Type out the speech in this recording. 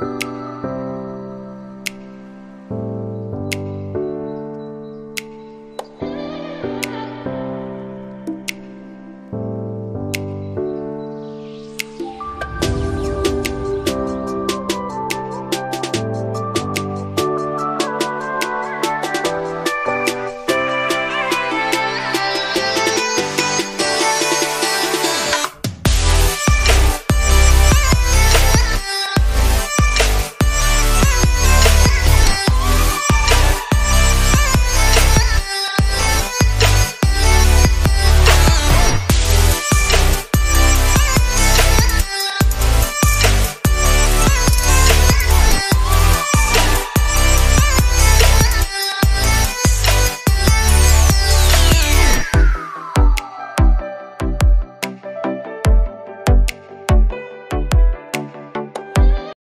Bye.